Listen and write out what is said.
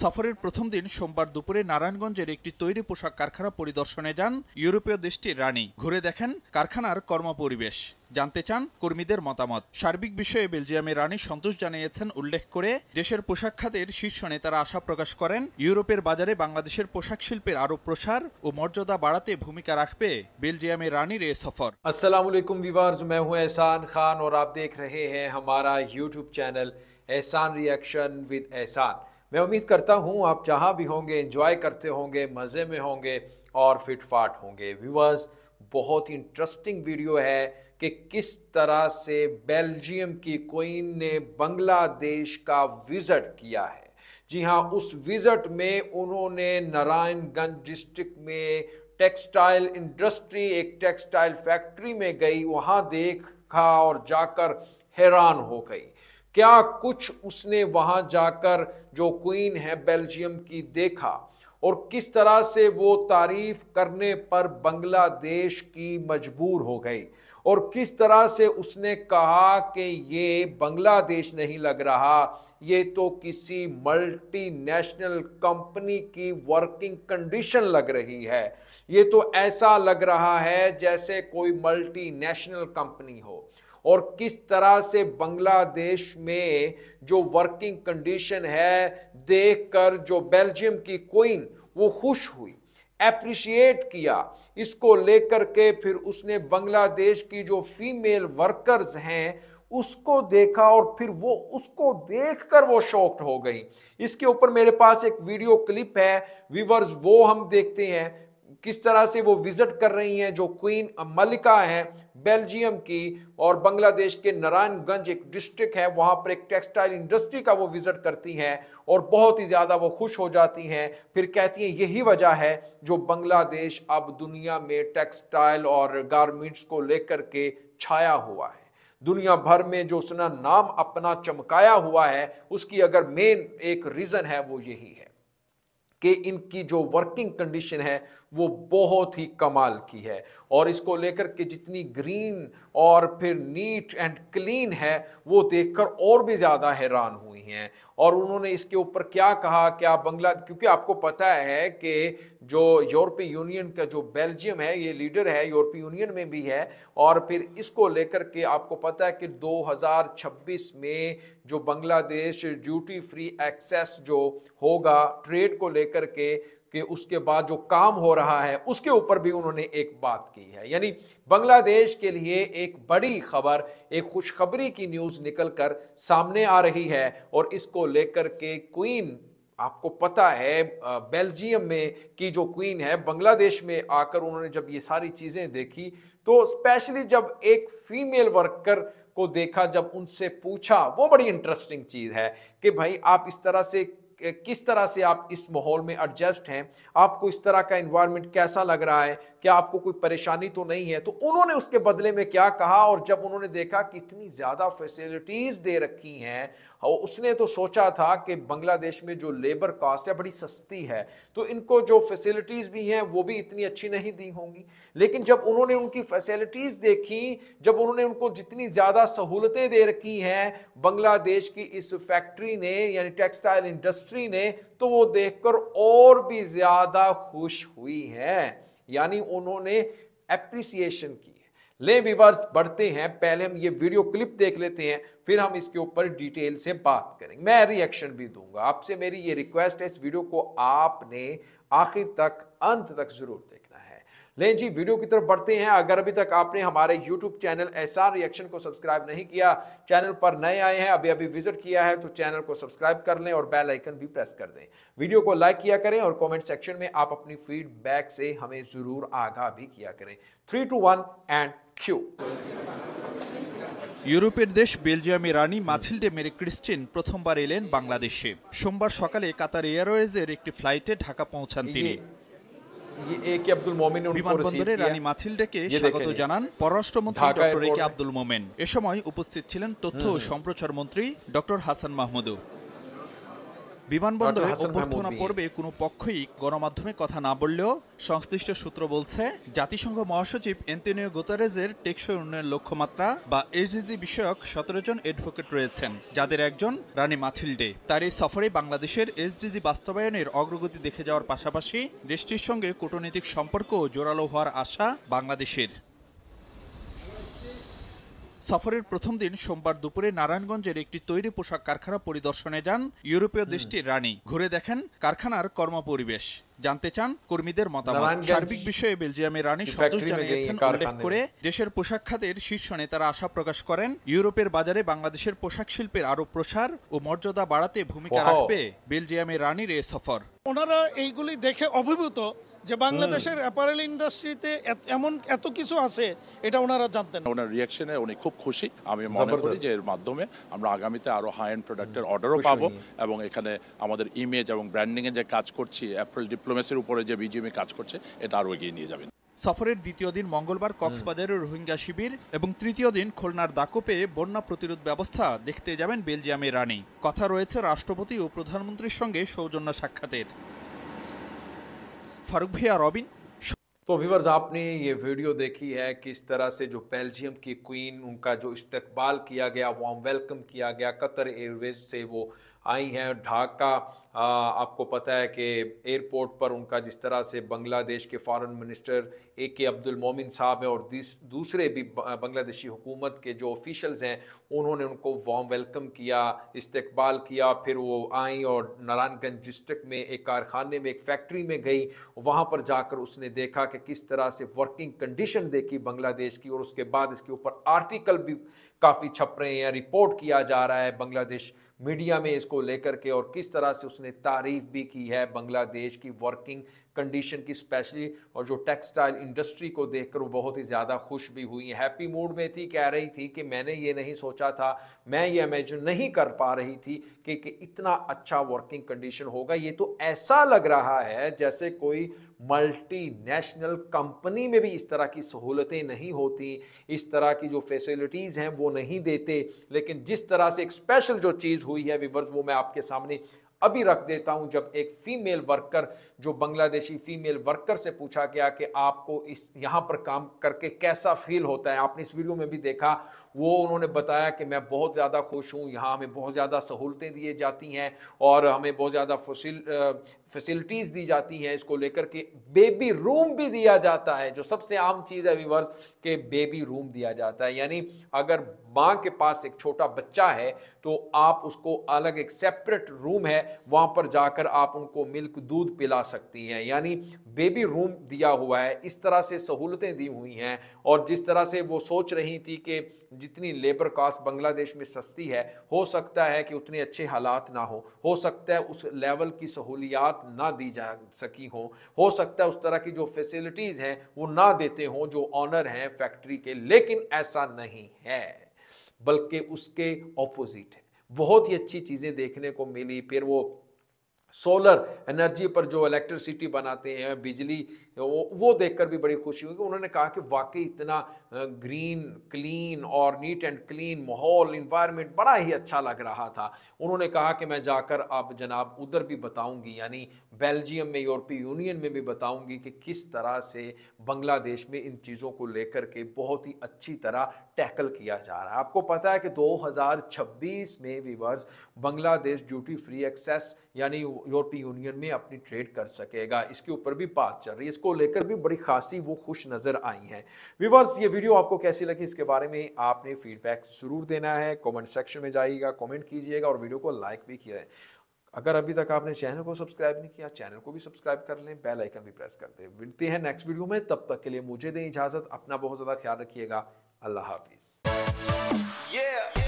সফরের প্রথম দিন সোমবার দুপুরে নারায়ণগঞ্জের একটি তৈরি পোশাক কারখানা পরিদর্শনে যান ইউরোপীয় দেশটির রানী ঘুরে দেখেন কারখানার কর্মপরিবেশ জানতে চান কর্মীদের মতামত সার্বিক বিষয়ে বেলজিয়ামের রানী সন্তোষ জানিয়েছেন উল্লেখ করে দেশের পোশাক খাতের শীর্ষ নেতারা আশা প্রকাশ করেন ইউরোপের বাজারে বাংলাদেশের পোশাক শিল্পের আরও প্রসার ও মর্যাদা বাড়াতে ভূমিকা রাখবে বেলজিয়ামের रानीर ए सफर अस्सलाम वालेकुम वीवर्स मैं हूं एहसान खान और आप देख रहे हैं हमारा YouTube channel Ehsan reaction with Ehsan मैं उम्मीद करता हूँ आप जहाँ भी होंगे एंजॉय करते होंगे, मज़े में होंगे और फिट फाट होंगे। व्यूवर्स बहुत ही इंटरेस्टिंग वीडियो है कि किस तरह से बेल्जियम की क्वीन ने बांग्लादेश का विज़िट किया है। जी हाँ उस विज़िट में उन्होंने नारायणगंज डिस्ट्रिक्ट में टेक्सटाइल इंडस्ट्री एक टेक्सटाइल फैक्ट्री में गई, वहाँ देखा और जाकर हैरान हो गई। क्या कुछ उसने वहाँ जाकर जो क्वीन है बेल्जियम की देखा? और किस तरह से वो तारीफ़ करने पर बांग्लादेश की मजबूर हो गई? और किस तरह से उसने कहा कि ये बांग्लादेश नहीं लग रहा, ये तो किसी मल्टीनेशनल कंपनी की वर्किंग कंडीशन लग रही है। ये तो ऐसा लग रहा है जैसे कोई मल्टीनेशनल कंपनी हो। और किस तरह से बांग्लादेश में जो वर्किंग कंडीशन है, देखकर जो बेल्जियम की क्वीन वो खुश हुई एप्रिशिएट किया। इसको लेकर के फिर उसने बांग्लादेश की जो फीमेल वर्कर्स हैं, उसको देखा और फिर वो उसको देखकर वो शॉक्ड हो गई। इसके ऊपर मेरे पास एक वीडियो क्लिप है व्यूवर्स वो हम देखते हैं। किस तरह से वो विज़िट कर रही हैं, जो क्वीन मलिका हैं, बेल्जियम की और बांग्लादेश के नारायणगंज एक डिस्ट्रिक्ट है, वहाँ पर एक टेक्सटाइल इंडस्ट्री का वो विज़िट करती हैं और बहुत ही ज़्यादा वो खुश हो जाती हैं। फिर कहती हैं, यही वजह है जो बांग्लादेश अब दुनिया में टेक्सटाइल और गारमेंट्स को लेकर के छाया हुआ है। दुनिया भर में जो उसने नाम अपना चमकाया हुआ है, उसकी अगर मेन एक रीज़न है, वो यही है कि इनकी जो वर्किंग कंडीशन है वो बहुत ही कमाल की है। और इसको लेकर के जितनी ग्रीन और फिर नीट एंड क्लीन है, वो देखकर और भी ज़्यादा हैरान हुई हैं। और उन्होंने इसके ऊपर क्या कहा, क्या बंगला, क्योंकि आपको पता है कि जो यूरोपीय यूनियन का जो बेल्जियम है, ये लीडर है, यूरोपीय यूनियन में भी है। और फिर इसको लेकर के आपको पता है कि 2026 में जो बांग्लादेश ड्यूटी फ्री एक्सेस जो होगा, ट्रेड को लेकर के कि उसके बाद जो काम हो रहा है, उसके ऊपर भी उन्होंने एक बात की है। यानी बांग्लादेश के लिए एक बड़ी खबर, एक खुशखबरी की न्यूज़ निकल कर सामने आ रही है और इसको लेकर के क्वीन, आपको पता है बेल्जियम में की जो क्वीन है, बांग्लादेश में आकर उन्होंने जब ये सारी चीज़ें देखी तो स्पेशली जब एक फीमेल वर्कर को देखा, जब उनसे पूछा, वो बड़ी इंटरेस्टिंग चीज़ है कि भाई आप इस तरह से किस तरह से आप इस माहौल में एडजस्ट हैं? आपको इस तरह का इन्वायरमेंट कैसा लग रहा है? क्या आपको कोई परेशानी तो नहीं है? तो उन्होंने उसके बदले में क्या कहा? और जब उन्होंने देखा कि इतनी ज़्यादा फैसिलिटीज़ दे रखी हैं, और उसने तो सोचा था कि बांग्लादेश में जो लेबर कास्ट है, बड़ी सस्ती है। तो इनको जो फैसिलिटीज़ भी हैं, वो भी इतनी अच्छी नहीं दी होंगी। लेकिन जब उन्होंने उनकी फैसिलिटीज़ देखी, जब उन्होंने उनको जितनी ज़्यादा सहूलतें दे रखी हैं, बांग्लादेश की इस फैक्ट्री ने, यानी टेक्सटाइल इंडस्ट्री ने तो वो देखकर और भी ज़्यादा खुश हुई है। यानी उन्होंने एप्रिसिएशन की ले विवर्स बढ़ते हैं। पहले हम ये वीडियो क्लिप देख लेते हैं, फिर हम इसके ऊपर डिटेल से बात करेंगे। मैं रिएक्शन भी दूँगा। आपसे मेरी ये रिक्वेस्ट है, इस वीडियो को आपने आखिर तक, अंत तक ज़रूर देखना है। लें जी, वीडियो की तरफ़ बढ़ते हैं। अगर अभी तक आपने हमारे यूट्यूब चैनल एस रिएक्शन को सब्सक्राइब नहीं किया, चैनल पर नए आए हैं, अभी अभी विज़िट किया है तो चैनल को सब्सक्राइब कर लें और बेल आइकन भी प्रेस कर दें। वीडियो को लाइक किया करें और कमेंट सेक्शन में आप अपनी फीडबैक से हमें ज़रूर आगाह भी किया करें। Three two one and Q ইউরোপের দেশ বেলজিয়ামে রানী মাথিল্ডে মেরি ক্রিস্টিন প্রথমবার এলেন বাংলাদেশে। সোমবার সকালে কাতার এয়ারওয়েজের একটি ফ্লাইটে ঢাকা পৌঁছান তিনি। বিমানবন্দরে রানী মাথিল্ডেকে স্বাগত জানান পররাষ্ট্রমন্ত্রী ডক্টর এ কে আব্দুল মোমেন। এ সময় উপস্থিত ছিলেন তথ্য ও সম্প্রচার মন্ত্রী ডক্টর হাসান মাহমুদু বিমানবন্দরে অভ্যর্থনা পর্বে কোনো পক্ষই গণমাধ্যমে কথা না বললেও সংশ্লিষ্ট সূত্র বলছে জাতিসংঘ মহাসচিব এন্টোনিও গোতারেজের টেকসই উন্নয়ন লক্ষ্যমাত্রা বা এসডিজি বিষয়ক সতেরো জন অ্যাডভোকেট রয়েছেন যাদের একজন রানী মাথিল্ডে। তার এই সফরে বাংলাদেশের এসডিজি বাস্তবায়নের অগ্রগতি দেখে যাওয়ার পাশাপাশি দেশটির সঙ্গে কূটনৈতিক সম্পর্ক জোরালো হওয়ার আশা বাংলাদেশের। সফরের প্রথম দিন সোমবার দুপুরে নারায়ণগঞ্জের একটি তৈরি পোশাক কারখানা পরিদর্শনে যান ইউরোপীয় দেশটির রানী। ঘুরে দেখেন কারখানার কর্মপরিবেশ। জানতে চান কর্মীদের মতামত। সার্বিক বিষয়ে বেলজিয়ামে রানী সন্তোষ জানিয়েছেন উল্লেখ করে দেশের পোশাক খাতের শীর্ষ নেতারা আশা প্রকাশ করেন ইউরোপের বাজারে বাংলাদেশের পোশাক শিল্পের আরও প্রসার ও মর্যাদা বাড়াতে ভূমিকা রাখবে বেলজিয়ামে রানীর এ সফর। ওনারা এইগুলি দেখে অভিভূত যে বাংলাদেশের অ্যাপারেল ইন্ডাস্ট্রিতে এমন এত কিছু আছে এটা ওনারা জানতেন ওনার রিয়াকশনে উনি খুব খুশি। আমি মনে করি যে এর মাধ্যমে আমরা আগামীতে আরও হাই এন্ড প্রোডাক্টের অর্ডারও পাবো এবং এখানে আমাদের ইমেজ এবং ব্র্যান্ডিংয়ে যে কাজ করছি অ্যাপারেল ডিপ্লো ডিপ্লোমেসির উপরে যে বিজিএমই কাজ করছে এটা আরো এগিয়ে নিয়ে যাবেন সফরের দ্বিতীয় দিন মঙ্গলবার কক্সবাজারের রোহিঙ্গা শিবির এবং তৃতীয় দিন খুলনার দাকোপে বন্যা প্রতিরোধ ব্যবস্থা দেখতে যাবেন বেলজিয়ামের রানী কথা রয়েছে রাষ্ট্রপতি ও প্রধানমন্ত্রীর সঙ্গে সৌজন্য সাক্ষাতের ফারুক ভিয়া রবিন तो व्यूवर्स आपने ये वीडियो देखी है किस तरह से जो बेल्जियम की क्वीन उनका जो इस्तकबाल किया गया वार्म वेलकम किया गया कतर एयरवेज से वो आई हैं ढाका आ, आपको पता है कि एयरपोर्ट पर उनका जिस तरह से बांग्लादेश के फॉरेन मिनिस्टर ए के अब्दुल मोमिन साहब हैं और दिस- दूसरे भी बांग्लादेशी हुकूमत के जो ऑफिशल्स हैं उन्होंने उनको वार्म वेलकम किया इस्तकबाल किया फिर वो आई और नारायणगंज डिस्ट्रिक्ट में एक कारखाने में एक फैक्ट्री में गई। वहाँ पर जाकर उसने देखा कि किस तरह से वर्किंग कंडीशन देखी बांग्लादेश की और उसके बाद इसके ऊपर आर्टिकल भी काफ़ी छप रहे हैं रिपोर्ट किया जा रहा है बांग्लादेश मीडिया में इसको लेकर के और किस तरह से उसने तारीफ़ भी की है बांग्लादेश की वर्किंग कंडीशन की स्पेशली और जो टेक्सटाइल इंडस्ट्री को देखकर वो बहुत ही ज़्यादा खुश भी हुई हैप्पी मूड में थी कह रही थी कि मैंने ये नहीं सोचा था मैं ये इमेजिन नहीं कर पा रही थी कि, कि इतना अच्छा वर्किंग कंडीशन होगा। ये तो ऐसा लग रहा है जैसे कोई मल्टी नेशनल कंपनी में भी इस तरह की सहूलतें नहीं होती इस तरह की जो फैसिलिटीज़ हैं वो नहीं देते। लेकिन जिस तरह से एक स्पेशल जो चीज़ हुई है विवर्स वो मैं आपके सामने अभी रख देता हूँ जब एक फीमेल वर्कर जो बांग्लादेशी फीमेल वर्कर से पूछा गया कि आपको इस, यहाँ पर काम करके कैसा फील होता है। आपने इस वीडियो में भी देखा, वो उन्होंने बताया कि मैं बहुत ज़्यादा खुश हूँ, यहाँ हमें बहुत ज़्यादा सहूलतें दी जाती हैं और हमें बहुत ज़्यादा फैसिलिटीज़ दी जाती हैं। इसको लेकर के बेबी रूम भी दिया जाता है, जो सबसे आम चीज़ है विवर्स के बेबी रूम दिया जाता है। यानी अगर माँ के पास एक छोटा बच्चा है तो आप उसको अलग एक सेपरेट रूम है, वहाँ पर जाकर आप उनको मिल्क दूध पिला सकती हैं। यानी बेबी रूम दिया हुआ है, इस तरह से सहूलतें दी हुई हैं, और जिस तरह से वो सोच रही थी कि जितनी लेबर कास्ट बांग्लादेश में सस्ती है, हो सकता है कि उतने अच्छे हालात ना हो हो सकता है उस लेवल की सहूलियात ना दी जा सकी हों, हो सकता है उस तरह की जो फैसिलिटीज़ हैं, वो ना देते हों, जो ऑनर हैं फैक्ट्री के, लेकिन ऐसा नहीं है। बल्कि उसके ऑपोजिट है। बहुत ही अच्छी चीज़ें देखने को मिली फिर वो सोलर एनर्जी पर जो इलेक्ट्रिसिटी बनाते हैं, बिजली, वो वो देखकर भी बड़ी खुशी हुई कि उन्होंने कहा कि वाकई इतना ग्रीन क्लीन और नीट एंड क्लीन माहौल इन्वायरमेंट बड़ा ही अच्छा लग रहा था। उन्होंने कहा कि मैं जाकर अब जनाब उधर भी बताऊँगी, यानी बेल्जियम में, यूरोपीय यूनियन में भी बताऊँगी कि किस तरह से बांग्लादेश में इन चीज़ों को लेकर के बहुत ही अच्छी तरह टैकल किया जा रहा है। आपको पता है कि 2026 में viewers Bangladesh duty free access यानी यूरोपीय यूनियन में अपनी ट्रेड कर सकेगा। इसके ऊपर भी बात चल रही है। इसको लेकर भी बड़ी खासी वो खुश नज़र आई हैं। व्यूवर्स ये वीडियो आपको कैसी लगी इसके बारे में आपने फीडबैक ज़रूर देना है। कमेंट सेक्शन में जाइएगा कमेंट कीजिएगा और वीडियो को लाइक भी किया है। अगर अभी तक आपने चैनल को सब्सक्राइब नहीं किया चैनल को भी सब्सक्राइब कर लें। बेल आइकन भी प्रेस कर दें। मिलते हैं नेक्स्ट वीडियो में। तब तक के लिए मुझे दें इजाज़त। अपना बहुत ज़्यादा ख्याल रखिएगा। अल्लाह हाफिज़। Yeah.